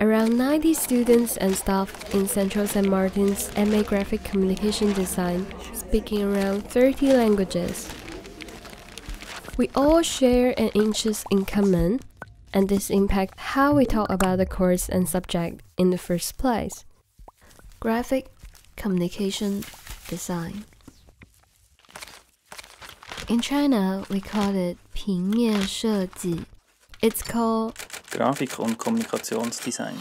Around 90 students and staff in Central St. Martin's MA Graphic Communication Design, speaking around 30 languages. We all share an interest in common, and this impacts how we talk about the course and subject in the first place. Graphic Communication Design. In China, we call it 平面设计. It's called Grafik und Kommunikationsdesign.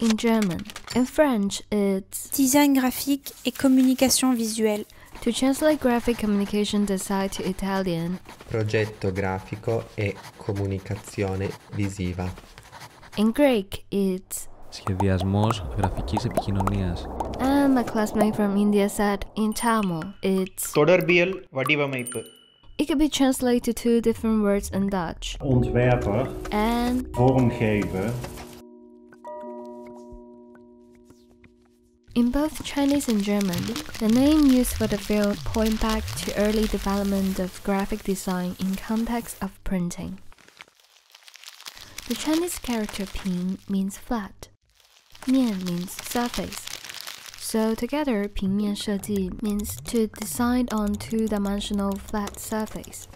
In German. In French, it's Design graphique et communication visuelle. To translate graphic communication design to Italian. Progetto grafico e comunicazione visiva. In Greek, it's Σχεδιασμός γραφικής επικοινωνίας. And my classmate from India said in Tamil, it's Todarbiel Vadivamaipu it could be translated to two different words in Dutch. Ontwerper, And vormgever, in both Chinese and German, the name used for the field point back to early development of graphic design in context of printing. The Chinese character 平 means flat. 面 means surface. So together, 平面设计 means to design on two-dimensional flat surface.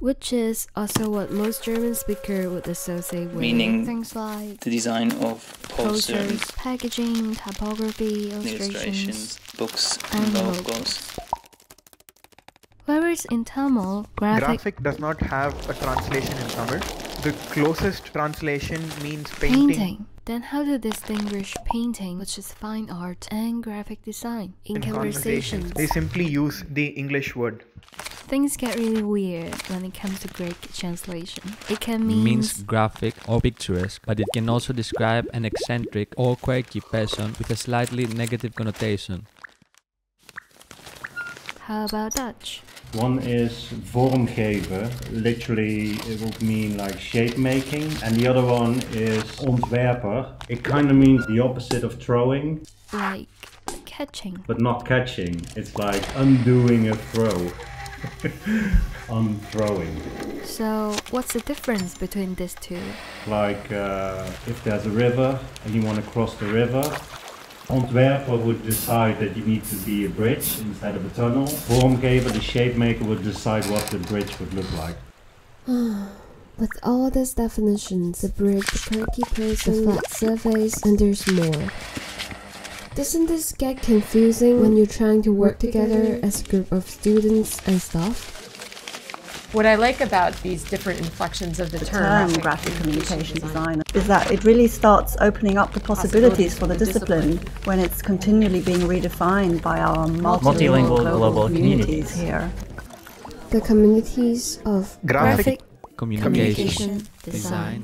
Which is also what most German speaker would associate with Meaning things like The design of posters, posters, packaging, typography, illustrations. illustrations, books, and and logos. logos. Whereas in Tamil, graphic, graphic does not have a translation in Tamil the closest translation means painting, painting. Then how to distinguish painting, which is fine art, and graphic design in, in conversations? they simply use the english word Things get really weird when it comes to Greek translation. It can mean means graphic or picturesque, but it can also describe an eccentric or quirky person with a slightly negative connotation. how about Dutch? One is vormgever, literally it would mean like shape making, and the other one is ontwerper. It kind of means the opposite of throwing, Like catching. but not catching. It's like undoing a throw. Unthrowing. So what's the difference between these two? Like uh, if there's a river and you want to cross the river, Ontwerper would decide that you need to be a bridge instead of a tunnel. Vormgever, the shape maker, would decide what the bridge would look like. With all these definitions, the bridge, the quirky person, the flat surface, and there's more. Doesn't this get confusing when you're trying to work together as a group of students and staff? What I like about these different inflections of the, term graphic communication design is that it really starts opening up the possibilities for the discipline when it's continually being redefined by our multilingual, global, communities here. The communities of Graphic Communication, communication design, design.